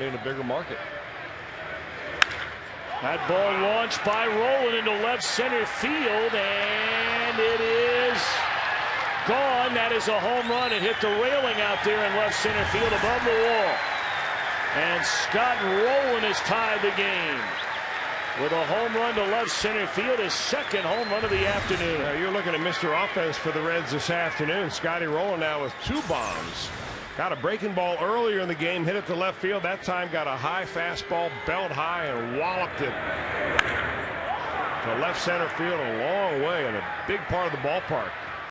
in a bigger market. That ball launched by Rolen into left center field, and it is gone. That is a home run. It hit the railing out there in left center field above the wall. And Scott Rolen has tied the game with a home run to left center field, his second home run of the afternoon. Now you're looking at Mr. Offense for the Reds this afternoon. Scotty Rolen now with two bombs. Got a breaking ball earlier in the game, hit it to left field. That time got a high fastball, belt high, and walloped it to left center field a long way and a big part of the ballpark.